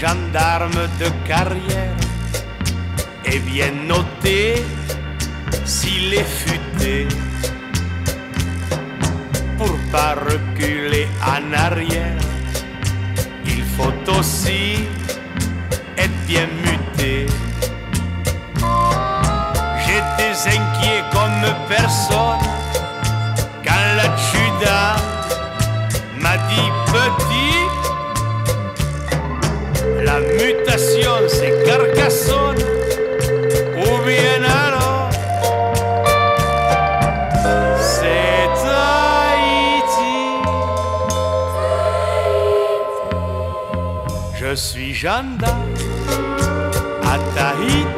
les gendarmes de carrière est bien noté s'il est futé pour pas reculer en arrière. Il faut aussi être bien muté. J'étais inquiet comme personne quand la Judas m'a dit petit. Carcassonne ou bien alors c'est Tahiti. Je suis gendarme à Tahiti.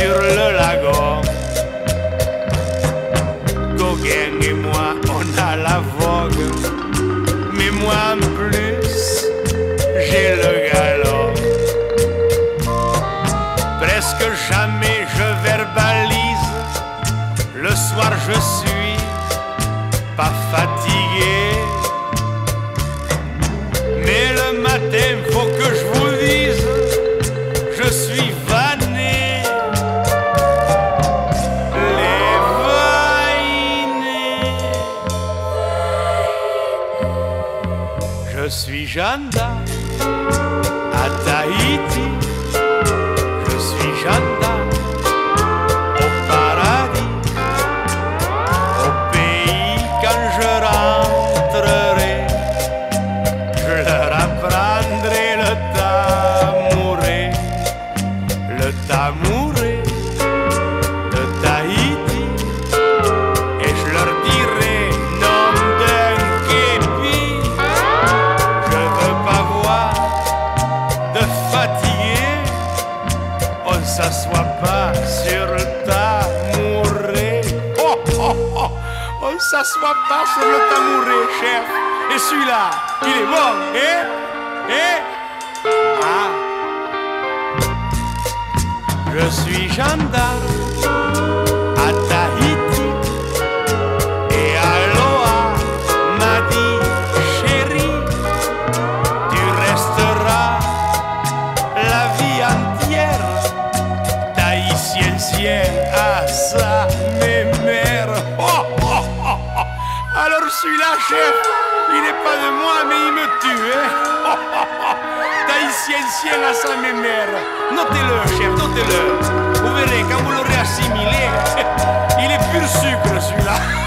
sur le lagon. Gauguin et moi, on a la vogue. Mais moi en plus, j'ai le galop. Presque jamais je verbalise. Le soir, je suis pas fatigué. Je suis gendarme à Tahiti. S'assoit pas sur le tamouré, chef. Et celui-là, il est bon, hein? Hein? Ah. Je suis gendarme celui-là, chef, il n'est pas de moi, mais il me tue. Hein? Tahitien sien à sa mémère. Notez-le, chef, notez-le. Vous verrez, quand vous l'aurez assimilé, il est pur sucre celui-là.